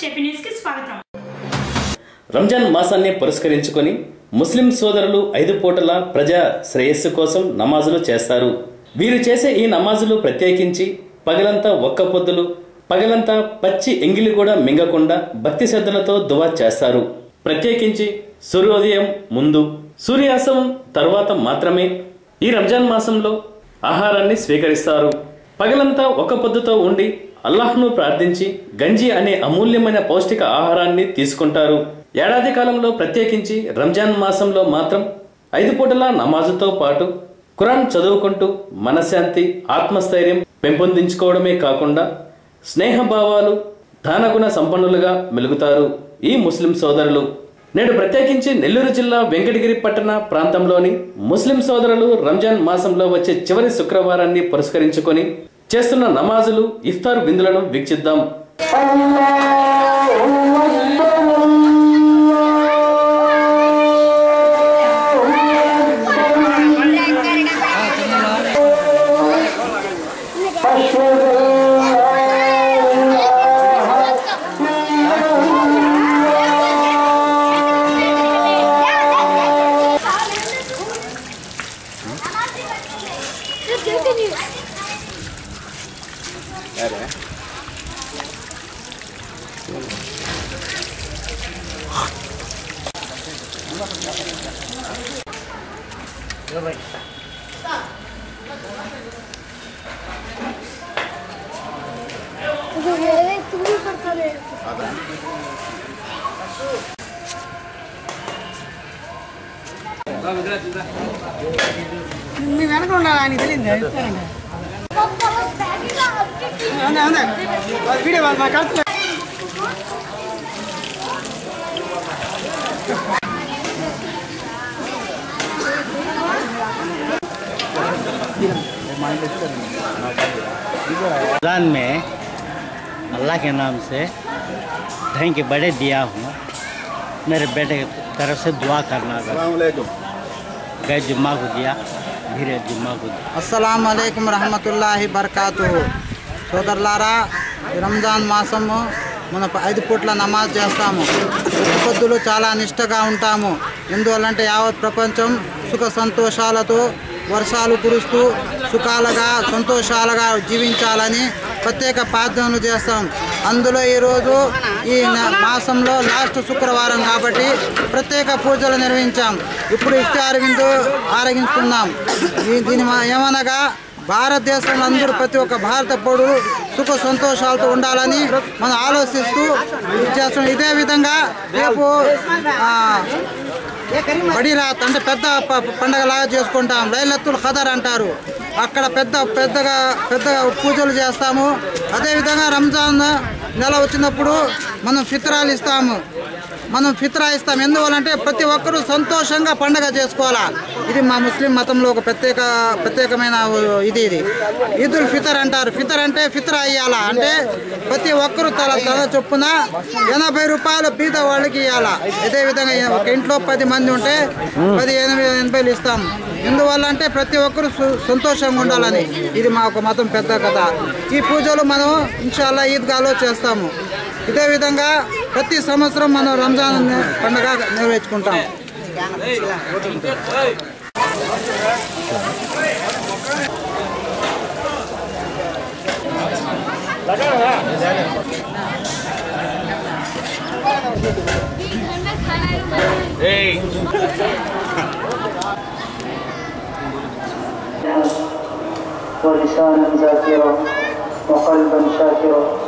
కి స్వాగతం. రంజాన్ మాసాన్ని పురస్కరించుకొని ముస్లిం సోదరులు ఐదు పూటల ప్రజా శ్రేయస్సు కోసం నమాజులు చేస్తారు. వీరు చేసే ఈ నమాజులు ప్రత్యేకించి పగలంతా ఒక్క పొద్దులు పగలంతా పచ్చి ఎంగిలి కూడా మింగకుండా భక్తి శ్రద్ధలతో దువా చేస్తారు. ప్రత్యేకించి సూర్యోదయం ముందు సూర్యాసం తర్వాత మాత్రమే ఈ రంజాన్ మాసంలో ఆహారాన్ని స్వీకరిస్తారు. పగలంతా ఒక పొద్దుతో ఉండి అల్లాహ్ను ప్రార్థించి గంజి అనే అమూల్యమైన పౌష్టిక ఆహారాన్ని తీసుకుంటారు. ఏడాది కాలంలో ప్రత్యేకించి రంజాన్ మాసంలో మాత్రం ఐదు పూటల నమాజుతో పాటు ఖురాన్ చదువుకుంటూ మనశ్శాంతి ఆత్మస్థైర్యం పెంపొందించుకోవడమే కాకుండా స్నేహభావాలు దానగుణ సంపన్నులుగా మెలుగుతారు ఈ ముస్లిం సోదరులు. నేడు ప్రత్యేకించి నెల్లూరు జిల్లా వెంకటగిరి పట్టణ ప్రాంతంలోని ముస్లిం సోదరులు రంజాన్ మాసంలో వచ్చే చివరి శుక్రవారాన్ని పురస్కరించుకొని చేస్తున్న నమాజులు ఇఫ్తార్ విందులను వీక్షిద్దాం. வேறு அதான் நீ వెనక ఉండాలని తెలియదు रमज़ान में अल्लाह के नाम से ढंग के बड़े दिया हूँ। मेरे बेटे की तरफ़ से दुआ करना गए जुम्मा को दिया धीरे जुम्मा को दिया। असलकम रहमत ला बरकत సోదరులారా రంజాన్ మాసము మన ఐదు పూట్ల నమాజ్ చేస్తాము. ఒక్క పొద్దులు చాలా నిష్టగా ఉంటాము. ఎందువల్లంటే యావత్ ప్రపంచం సుఖ సంతోషాలతో వర్షాలు కురుస్తూ సుఖాలుగా సంతోషాలుగా జీవించాలని ప్రత్యేక ప్రార్థనలు చేస్తాం. అందులో ఈరోజు ఈ న- మాసంలో లాస్ట్ శుక్రవారం కాబట్టి ప్రత్యేక పూజలు నిర్వహించాం. ఇప్పుడు ఇఫ్తార్ విందు ఆరగించుకున్నాం దీని ఏమనగా భారతదేశంలో అందరూ ప్రతి ఒక్క భారత పౌరుడు సుఖ సంతోషాలతో ఉండాలని మనం ఆలోచిస్తూ చేస్తాం చేస్తున్నాం. ఇదే విధంగా రేపు బడిరాత్ అంటే పెద్ద ప- పండగలాగా చేసుకుంటాం. లైలత్తుల్ ఖదర్ అంటారు. అక్కడ పెద్ద పెద్దగా పెద్దగా పూజలు చేస్తాము. అదేవిధంగా రంజాన్ నెల వచ్చినప్పుడు మనం ఫిత్రాలు ఇస్తాము. మనం ఫిత్రా ఇస్తాం. ఎందువల్లంటే ప్రతి ఒక్కరూ సంతోషంగా పండగ చేసుకోవాలి. ఇది మా ముస్లిం మతంలో ఒక ప్రత్యేక ప్రత్యేకమైన ఇది ఇది. ఈదుల్ ఫితర్ అంటారు. ఫితర్ అంటే ఫితర్ అయ్యాలా. అంటే ప్రతి ఒక్కరు తల తల చొప్పున ఎనభై రూపాయలు బీద వాళ్ళకి ఇవ్వాలా అదే విధంగా ఒక ఇంట్లో పది మంది ఉంటే పది ఎనభై ఎనభైలు ఇస్తాం. ఎందువల్ల అంటే ప్రతి ఒక్కరూ సు- సంతోషంగా ఉండాలని. ఇది మా ఒక మతం పెద్ద కథ. ఈ పూజలు మనం ఇన్షాల్లా ఈద్గాలో చేస్తాము. ఇదే విధంగా ప్రతి సంవత్సరం మనం రంజాన్ పండుగ लगा रहा ولسانا ذاكرا وقلبا شاكرا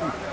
嗯。